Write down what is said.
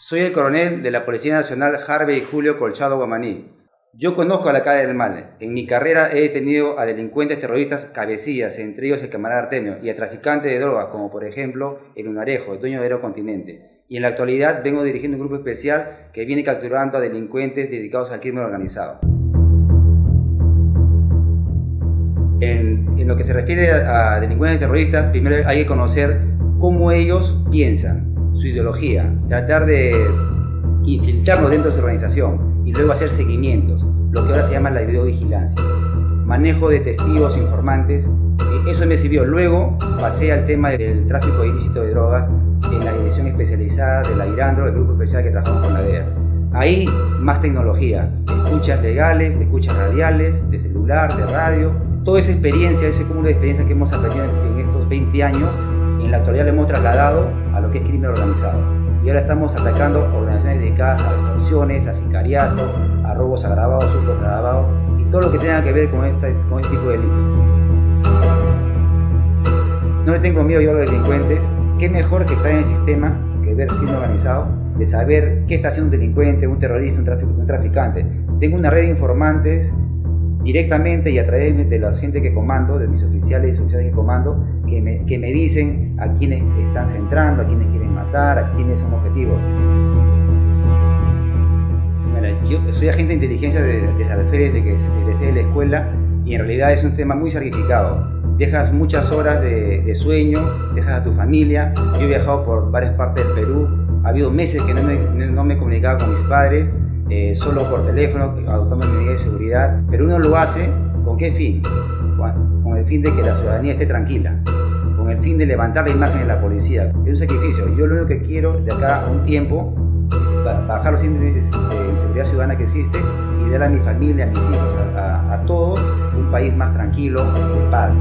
Soy el coronel de la Policía Nacional Harvey Julio Colchado Guamaní. Yo conozco a la cara del mal. En mi carrera he detenido a delincuentes terroristas cabecillas, entre ellos el camarada Artemio, y a traficantes de drogas, como por ejemplo el Unarejo, el dueño de Aerocontinente. Y en la actualidad vengo dirigiendo un grupo especial que viene capturando a delincuentes dedicados al crimen organizado. En, en lo que se refiere a delincuentes terroristas, primero hay que conocer cómo ellos piensan, su ideología, tratar de infiltrarnos dentro de su organización y luego hacer seguimientos, lo que ahora se llama la videovigilancia. Manejo de testigos, informantes, eh, eso me sirvió. Luego pasé al tema del tráfico ilícito de drogas en la dirección especializada de la IRANDRO, el grupo especial que trabajamos con la DEA. Ahí más tecnología, escuchas legales, escuchas radiales, de celular, de radio, toda esa experiencia, ese cúmulo de experiencia que hemos aprendido en estos 20 años, en la actualidad lo hemos trasladado a lo que es crimen organizado. Y ahora estamos atacando organizaciones dedicadas a extorsiones, a sicariato, a robos agravados, hurtos agravados y todo lo que tenga que ver con este, con este tipo de delitos. No le tengo miedo yo a los delincuentes. Qué mejor que estar en el sistema que ver crimen organizado, de saber qué está haciendo un delincuente, un terrorista, un, un traficante. Tengo una red de informantes directamente y a través de la gente que comando, de mis oficiales y oficiales que comando, que me, que me dicen a quienes están centrando, a quienes quieren matar, a quienes son objetivos. yo soy agente de inteligencia desde, desde desde que egresé de la escuela, y en realidad es un tema muy sacrificado. Dejas muchas horas de, de, sueño, dejas a tu familia. Yo he viajado por varias partes del Perú. Ha habido meses que no me, no me comunicaba con mis padres, eh, solo por teléfono, adoptando medidas de seguridad. Pero uno lo hace con qué fin? Con el fin de que la ciudadanía esté tranquila con el fin de levantar la imagen de la policía. Es un sacrificio. Yo lo único que quiero de acá a un tiempo, bajar los índices de inseguridad ciudadana que existe y dar a mi familia, a mis hijos, a, a, a todos un país más tranquilo, de paz.